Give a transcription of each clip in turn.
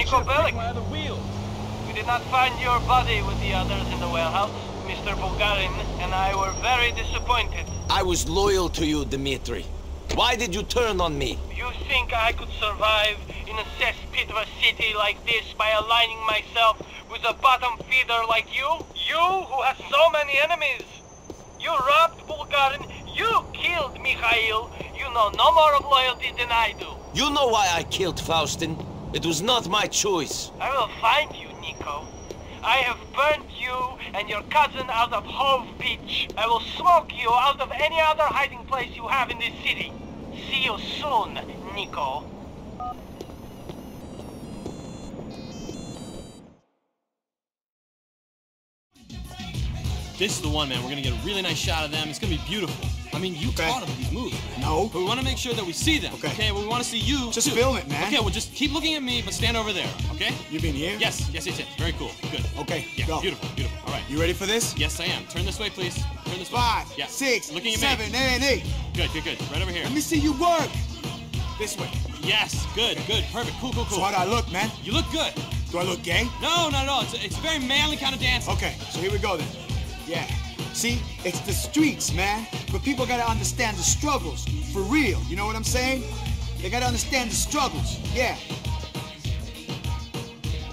Niko Bellic, we did not find your body with the others in the warehouse. Mr. Bulgarin and I were very disappointed. I was loyal to you, Dmitri. Why did you turn on me? You think I could survive in a cesspit of a city like this by aligning myself with a bottom feeder like you? You who has so many enemies! You robbed Bulgarin, you killed Mikhail, you know no more of loyalty than I do. You know why I killed Faustin. It was not my choice. I will find you, Niko. I have burnt you and your cousin out of Hove Beach. I will smoke you out of any other hiding place you have in this city. See you soon, Niko. This is the one, man. We're gonna get a really nice shot of them. It's gonna be beautiful. I mean, you Okay. taught them these moves. No. But we want to make sure that we see them. Okay. Okay. Well, we want to see you. Just too. film it, man. Okay. Well, just keep looking at me, but stand over there. Okay. You mean here? Yes. Yes. Yes. Yes. Very cool. Good. Okay, Yeah. go. Beautiful. Beautiful. All right. You ready for this? Yes, I am. Turn this way, please. Turn this way. Five, Yeah. six, Looking at seven, me. and eight. Good. Good. Good. Right over here. Let me see you work. This way. Yes. Good. Good. Perfect. Cool. Cool. So Cool. how do I look, man? You look good. Do I look gay? No, no, no. It's, it's a very manly kind of dance. Okay, so here we go then. Yeah. See, it's the streets, man. But people gotta understand the struggles. For real. You know what I'm saying? They gotta understand the struggles. Yeah.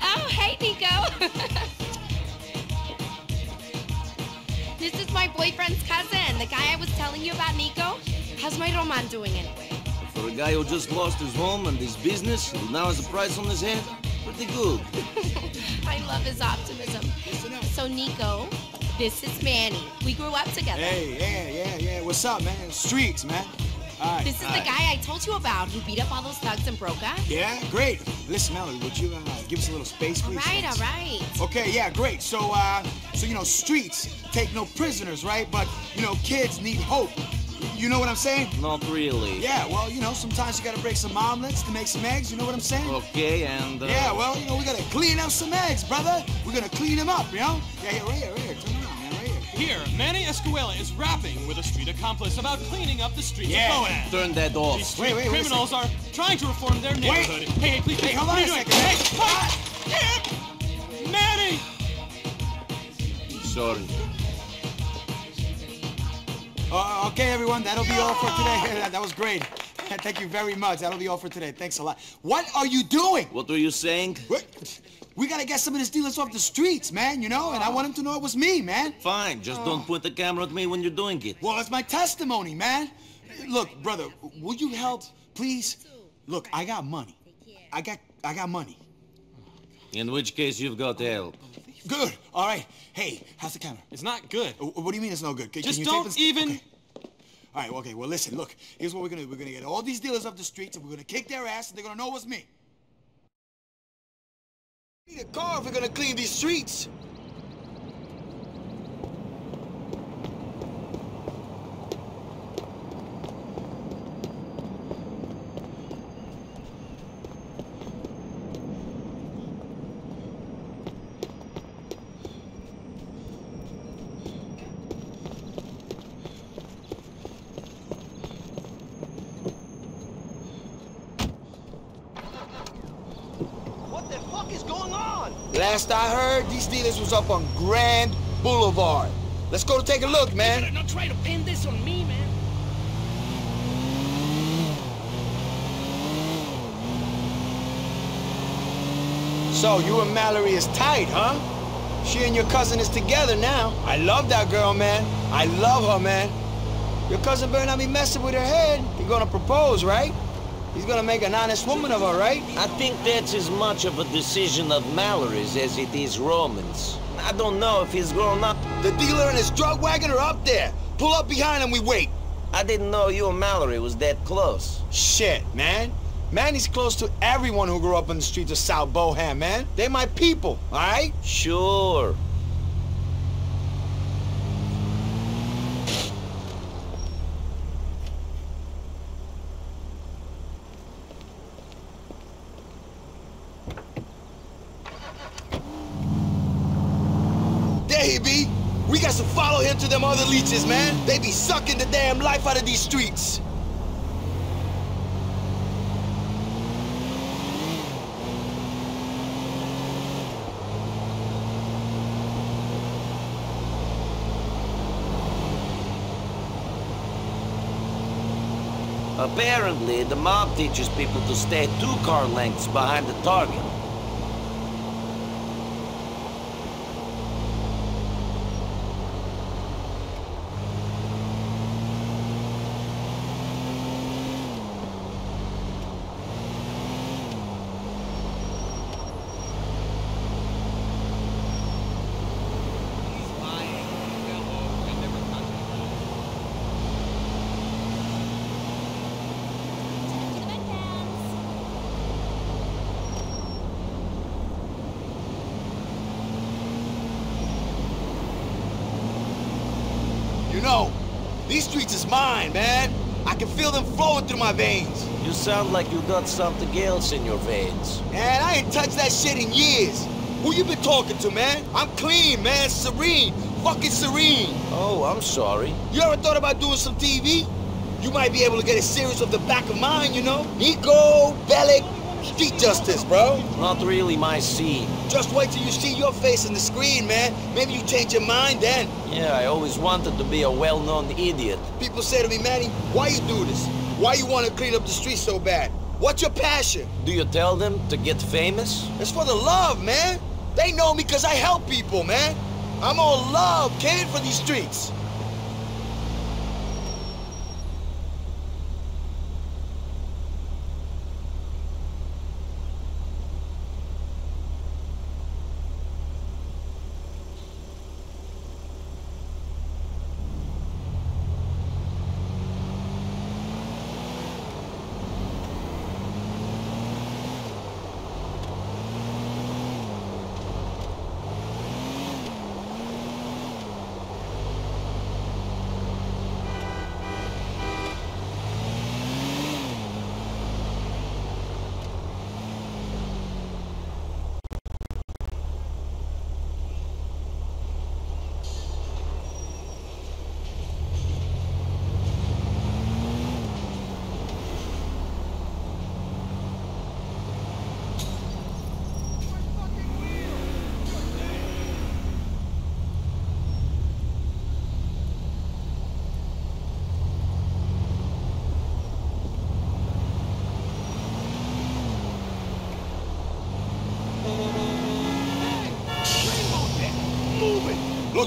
Oh, hey, Niko. this is my boyfriend's cousin, the guy I was telling you about, Niko. How's my Roman doing anyway? For a guy who just lost his home and his business, who now has a price on his head, pretty good. I love his optimism. So, Niko, this is Manny. We grew up together. Hey, yeah, yeah, yeah. What's up, man? Streets, man. All right. This is all the right. guy I told you about who beat up all those thugs and broke Broca. Yeah, great. Listen, Mallory, would you uh, give us a little space, All please? right, all right. Okay, yeah, great. So, uh, so you know, streets take no prisoners, right? But you know, kids need hope. You know what I'm saying? Not really. Yeah, well, you know, sometimes you gotta break some omelets to make some eggs. You know what I'm saying? Okay, and... Uh, Yeah, well, you know, we gotta clean up some eggs, brother. We're gonna clean them up, you know? Yeah, yeah, right right Escuela is rapping with a street accomplice about cleaning up the streets Yeah. of Bohan. Turn that off. These Wait, street wait, wait criminals are trying to reform their neighborhood. Wait. Hey, hey, please, Hey, please, hold on a second. Hey, hey, Manny! Sorry. Uh, okay, everyone, that'll be all for today. that was great. Thank you very much. That'll be all for today. Thanks a lot. What are you doing? What were you saying? What? We gotta get some of these dealers off the streets, man, you know? And I want them to know it was me, man. Fine, just don't oh. point the camera at me when you're doing it. Well, it's my testimony, man. Look, brother, would you help, please? Look, I got money. I got I got money. In which case, you've got help. Good. All right. Hey, how's the camera? It's not good. What do you mean it's no good? Can, Just can you don't take this? even- Okay. All right. Okay. Well, listen. Look. Here's what we're gonna do. We're gonna get all these dealers off the streets, and we're gonna kick their ass, and they're gonna know it's me. We need a car if we're gonna clean these streets. What the fuck is going on? Last I heard, these dealers was up on Grand Boulevard. Let's go to take a look, man. Not try to pin this on me, man. So you and Mallory is tight, huh? She and your cousin is together now. I love that girl, man. I love her, man. Your cousin better not be messing with her head. You're gonna propose, right? He's gonna make an honest woman of her, right? I think that's as much of a decision of Mallory's as it is Roman's. I don't know if he's grown up. The dealer and his drug wagon are up there. Pull up behind him, we wait. I didn't know you and Mallory was that close. Shit, man. Manny's close to everyone who grew up on the streets of South Bohan, man. They my people, all right? Sure. follow him to them other leeches, man. They be sucking the damn life out of these streets. Apparently, the mob teaches people to stay two car lengths behind the target. Know, these streets is mine, man. I can feel them flowing through my veins. You sound like you got something else in your veins. Man, I ain't touched that shit in years. Who you been talking to, man? I'm clean, man. Serene. Fucking serene. Oh, I'm sorry. You ever thought about doing some TV? You might be able to get a series of the back of mine, you know? Niko, Bellic, Street Justice, bro. Not really my scene. Just wait till you see your face on the screen, man. Maybe you change your mind then. Yeah, I always wanted to be a well-known idiot. People say to me, Manny, why you do this? Why you want to clean up the streets so bad? What's your passion? Do you tell them to get famous? It's for the love, man. They know me because I help people, man. I'm all love, kid, for these streets.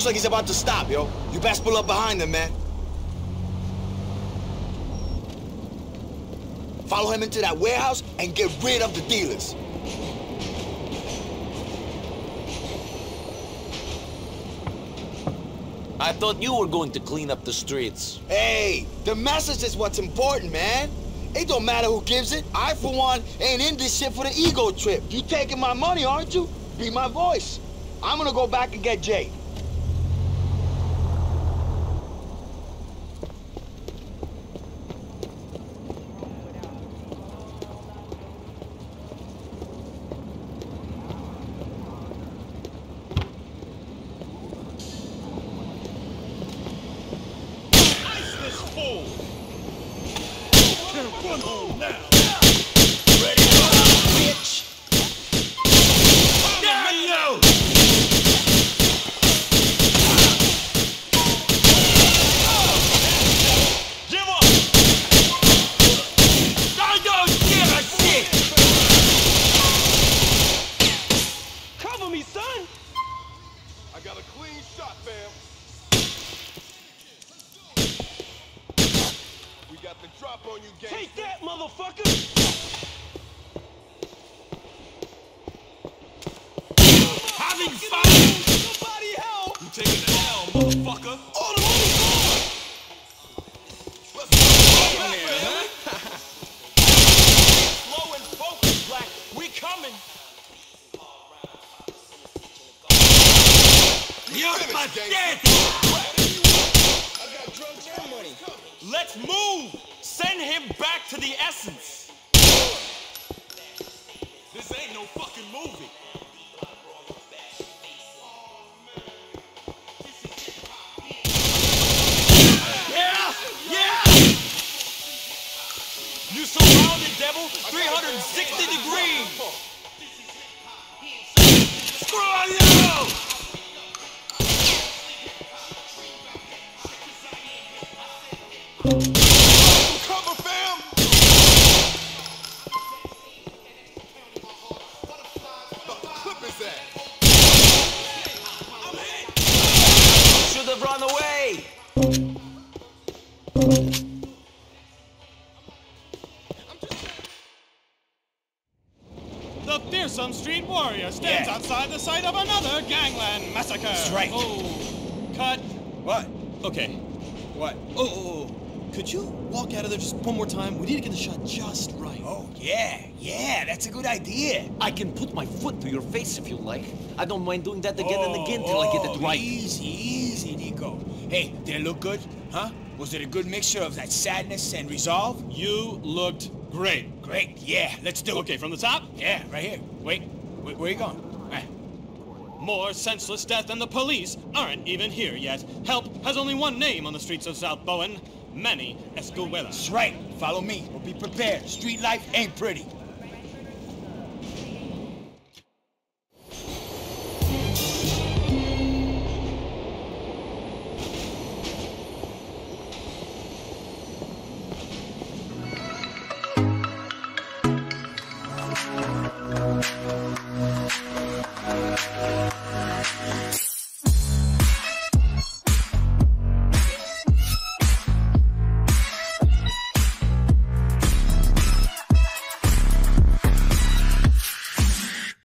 Looks like he's about to stop, yo. You best pull up behind him, man. Follow him into that warehouse and get rid of the dealers. I thought you were going to clean up the streets. Hey, the message is what's important, man. It don't matter who gives it. I, for one, ain't in this shit for the ego trip. You taking my money, aren't you? Be my voice. I'm gonna go back and get Jay. Got the drop on you, gang. Take that, motherfucker! Having fun! Somebody help! You taking the L, motherfucker! All the way Let's go in there, huh? Slow and focused, Black. We coming! You're pathetic! I got drugs and money. Let's move! Send him back to the essence! This ain't no fucking movie! Yeah! Yeah! You surrounded, devil! 360 degrees! Should have run away. The fearsome street warrior stands yeah. outside the site of another gangland massacre. That's right. Oh, cut. What? Okay. What? oh. oh, oh. oh. Could you walk out of there just one more time? We need to get the shot just right. Oh, yeah, yeah, that's a good idea. I can put my foot to your face if you like. I don't mind doing that again and again till I get it Oh, right. Easy, easy, Niko. Hey, did it look good? Huh? Was it a good mixture of that sadness and resolve? You looked great. Great, yeah, let's do it. Okay, from the top, Yeah, right here. Wait, where, are you going? More senseless death and the police aren't even here yet. Help has only one name on the streets of South Bohan. Manny Escuela. That's right. Follow me. But be prepared. Street life ain't pretty.